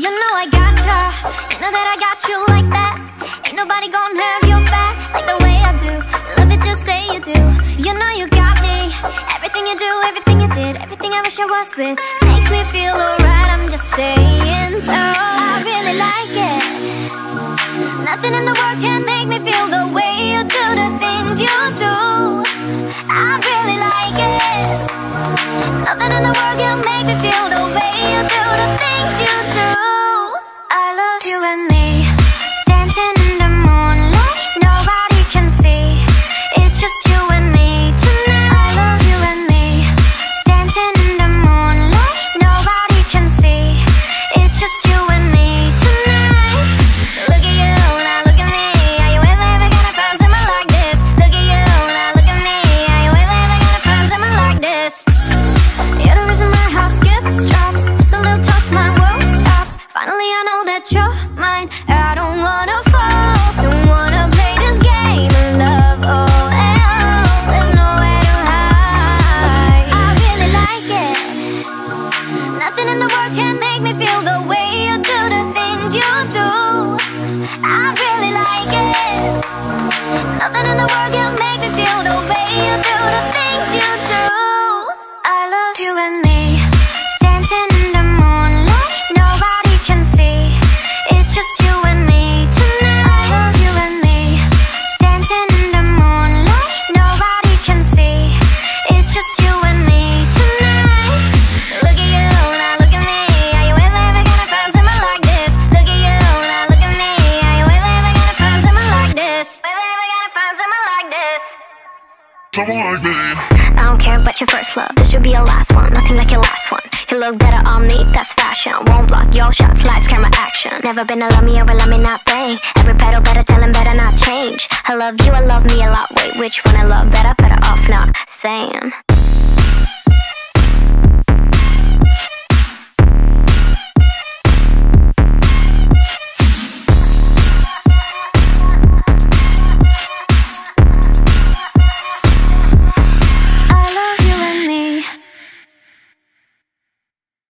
You know I gotcha. You know that I got you like that. Ain't nobody gonna have your back like the way I do. Love it, just say you do. You know you got me. Everything you do, everything you did, everything I wish I was with makes me feel alright. I'm just saying so. Love you Nothing in the world can make me feel the way you do the things you do. I Like me. I don't care about your first love, this should be your last one. Nothing like your last one. You look better on me, that's fashion. Won't block your shots, lights, camera, action. Never been a love me or a love me not thing. Every petal better tell him better not change. I love you, I love me a lot. Wait, which one I love better? Better off not saying.